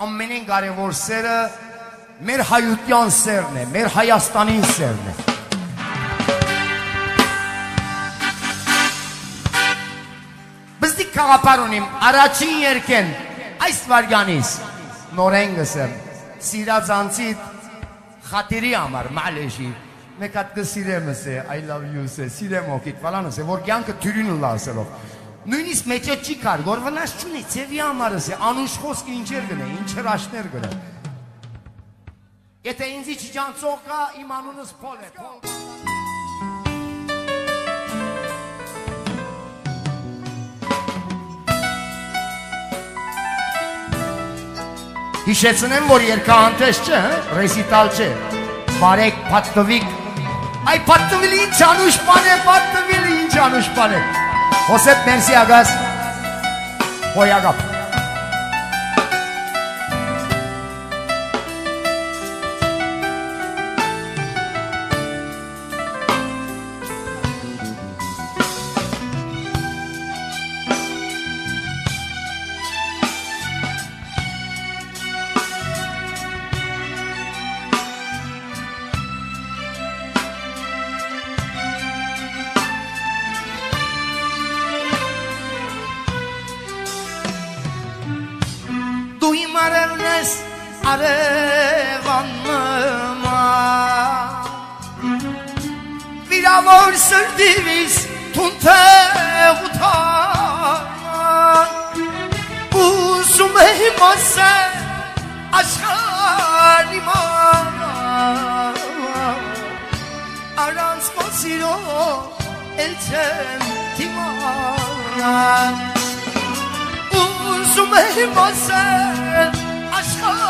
ամենեն կարևոր սերը մեր հայության սերն է, մեր Հայաստանի սերն է։ Բզդի կաղապար ունիմ, առաջին երկեն, այս վարգանիս, նորեն գսեմ, սիրած անցիտ, խատիրի ամար, մալեժի, մեկ հատ կսիրեմ ասե, I love you ասե, սիրեմ օքիտ, վալան ասե, որ կյանքը թյուրին ուլա ասելով։ Նույնիսկ մեջը չի կար, որ վնաս չունի, ծևի համար ասե, անուշ խոսքը ինչեր գնե, ինչեր աշներ գնե։ Եթե ինձի չջանցող կա, իմ անունս փոլ է, փոլ։ Հիշեցնեմ, որ երկահանտես չէ, ռեսիտալ չէ։ Բարեկ, պատտվիկ։ Այ պատտվիլի ինչ անուշ բան է, պատտվիլի ինչ անուշ բան է։ Josep Merciagas, Boyagap. Arevanlıma Bir avor sürdüğümüz tunte utanan Uzun mehmase aşka limana. Arans basiro elçem timana. Uzun mehmase aşka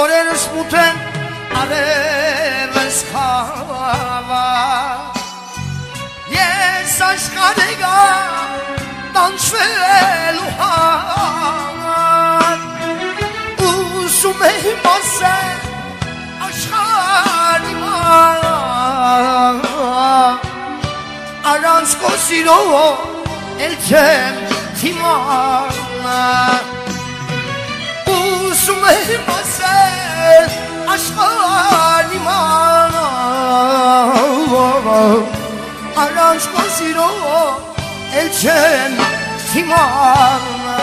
Օրերս մութեն արևս խավա Ես աշխարի գա տանչվելու համար Ուզում է մասել աշխարի ման Արանց կոսիրո էլ չեմ թիմանար Susma sen aşka liman Araş basiro elçem timana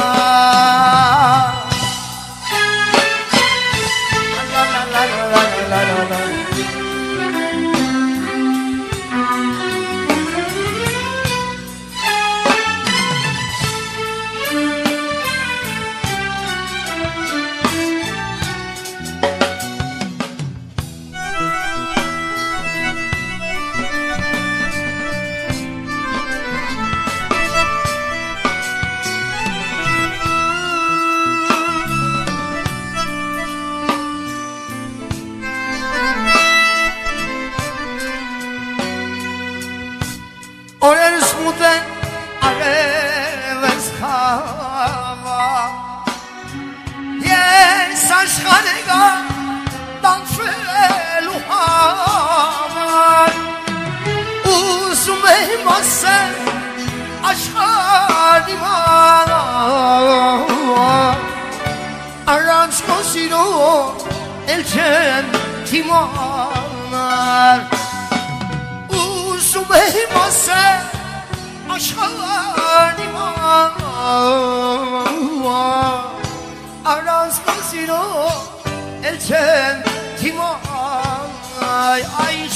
olmaz sen aşka divana Arans kosino elçen timanar Uzun olmaz sen aşka divana Arans kosino elçen timanar Ay ay